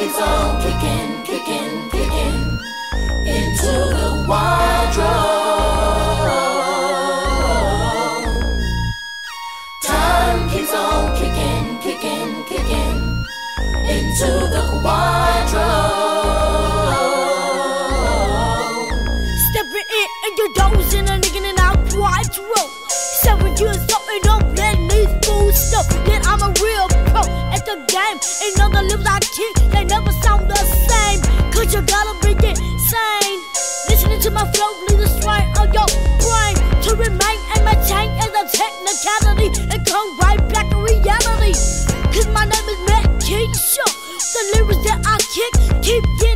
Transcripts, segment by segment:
keeps on kicking, kicking, kicking into the quadro. Time keeps on kicking, kicking, kicking into the quadro. Stepping in and you're dozing and nigga in our quadro. Seven years old and don't let me fool stuff. Then I'm a real pro at the game. Ain't other lips I kick, Cause you gotta be insane. Listening to my flow, leave the strain on your brain. To remain and maintain as a technicality and come right back to reality. Cause my name is Matt Keisha. The lyrics that I kick keep getting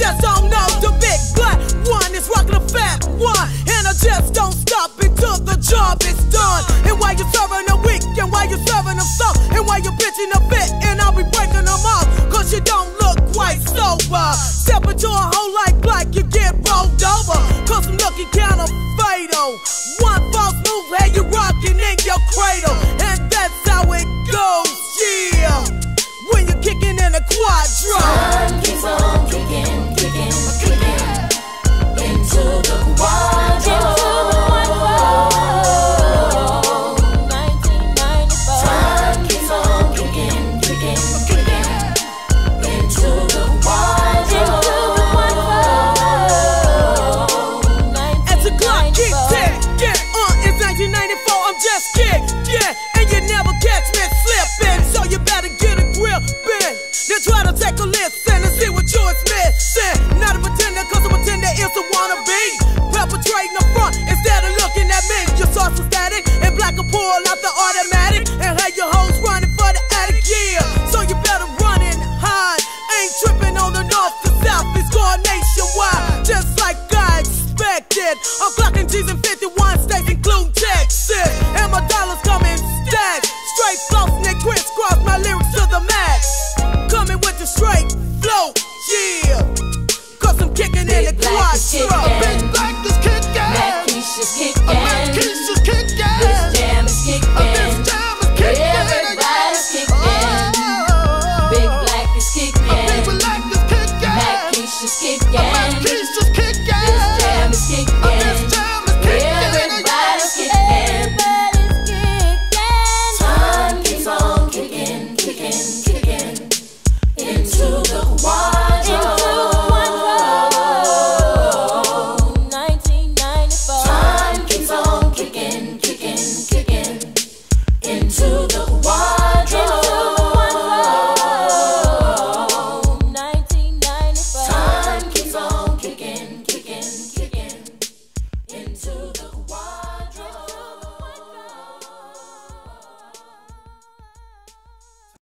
just don't know, the big black one is rocking a fat one. And I just don't stop until the job is done. And while you're serving a week, and while you're serving them some, and while you're bitching a bit, and I'll be breaking them off, cause you don't look quite sober. Step into a hole like black, you get rolled over. Cause I'm looking kinda fatal. One false move, hey, you're rocking in your cradle. And that's how it goes, yeah. When you're kicking in a. Time Perpetrating the front instead of looking at me. Your source is static, and Blac will pull out the automatic, and have your hoes running for the attic, yeah. So you better run and hide. Ain't tripping on the north to south, it's going nationwide, just like I expected. I'm clocking G's in 51 states, including Texas. And my dollars coming stacked. Straight flossing and crisscross my lyrics to the max. Coming with the straight flow, yeah. Cause I'm kicking in the is quadro.